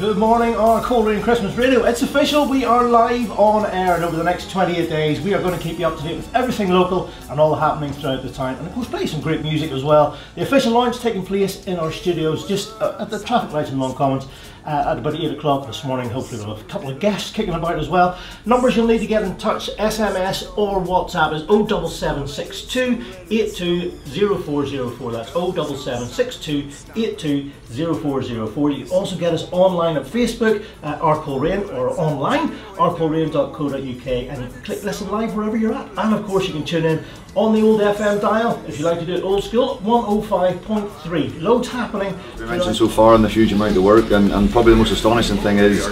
Good morning on Coleraine Christmas Radio. It's official, we are live on air, and over the next 28 days, we are going to keep you up to date with everything local and all the happenings throughout the town, and of course, play some great music as well. The official launch taking place in our studios just uh, at the traffic lights in Long Commons uh, at about 8 o'clock this morning. Hopefully, we'll have a couple of guests kicking about as well. Numbers you'll need to get in touch SMS or WhatsApp is 07762 820404. That's 07762 820404. You can also get us online at Facebook, uh, our Coleraine, or online, ourcoleraine.co.uk, and you can click listen live wherever you're at. And of course, you can tune in on the old FM dial if you like to do it old school 105.3 loads happening we mentioned so far and the huge amount of work and, and probably the most astonishing thing is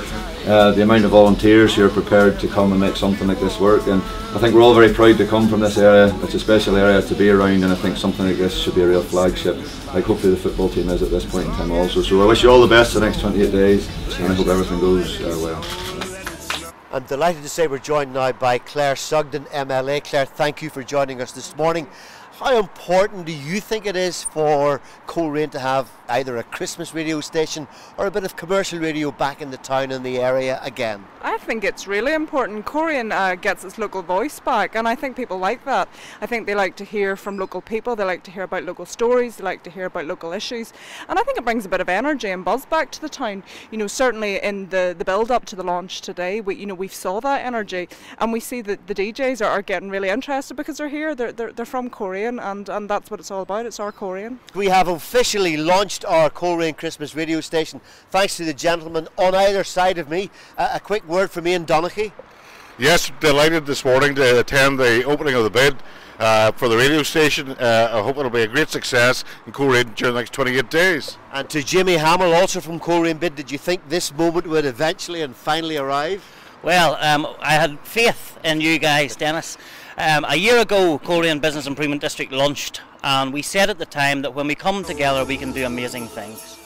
uh, the amount of volunteers who are prepared to come and make something like this work. And I think we're all very proud to come from this area. It's a special area to be around and I think something like this should be a real flagship. Like hopefully the football team is at this point in time also. So I wish you all the best for the next 28 days and I hope everything goes uh, well. I'm delighted to say we're joined now by Claire Sugden, MLA. Claire, thank you for joining us this morning. How important do you think it is for Coleraine to have either a Christmas radio station or a bit of commercial radio back in the town and the area again? I think it's really important. Coleraine uh, gets its local voice back, and I think people like that. I think they like to hear from local people, they like to hear about local stories, they like to hear about local issues, and I think it brings a bit of energy and buzz back to the town. You know, certainly in the, the build up to the launch today, we you know we saw that energy, and we see that the DJs are, are getting really interested because they're here, they're, they're, they're from Coleraine and, and that's what it's all about. It's our Coleraine. We have officially launched our Coleraine Christmas radio station thanks to the gentleman on either side of me. Uh, a quick word from Ian Donaghy. Yes, delighted this morning to attend the opening of the bid. Uh, for the radio station. Uh, I hope it'll be a great success in Coleraine during the next 28 days. And to Jimmy Hamill, also from Coleraine Bid, did you think this moment would eventually and finally arrive? Well, um, I had faith in you guys, Dennis. Um, a year ago, Coleraine Business Improvement District launched, and we said at the time that when we come together, we can do amazing things.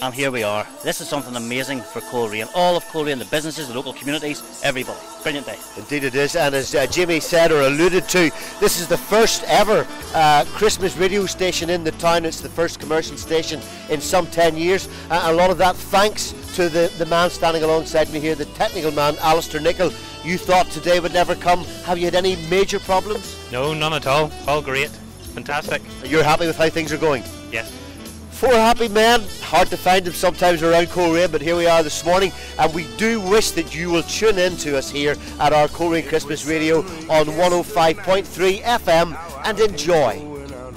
And here we are. This is something amazing for Coleraine. All of Coleraine, the businesses, the local communities, everybody. Brilliant day. Indeed it is. And as uh, Jimmy said or alluded to, this is the first ever uh, Christmas radio station in the town. It's the first commercial station in some 10 years. Uh, a lot of that thanks to the, the man standing alongside me here, the technical man, Alistair Nichol. You thought today would never come. Have you had any major problems? No, none at all. All great. Fantastic. You're happy with how things are going? Yes. Four happy men, hard to find them sometimes around Coleraine, but here we are this morning, and we do wish that you will tune in to us here at our Coleraine Christmas Radio on 105.3 FM and enjoy.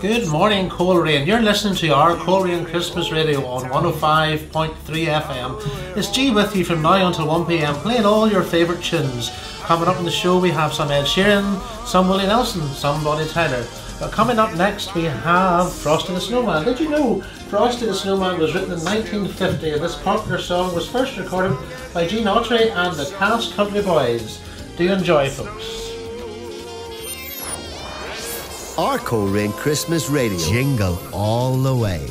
Good morning, Coleraine. You're listening to our Coleraine Christmas Radio on 105.3 FM. It's G with you from now until 1 pm, playing all your favourite tunes. Coming up in the show, we have some Ed Sheeran, some Willie Nelson, some Bonnie Tyler. But coming up next, we have Frosty the Snowman. Did you know Frosty the Snowman was written in 1950 and this popular song was first recorded by Gene Autry and the Cass County Boys? Do you enjoy, folks? Our Coleraine Christmas Radio. Jingle all the way.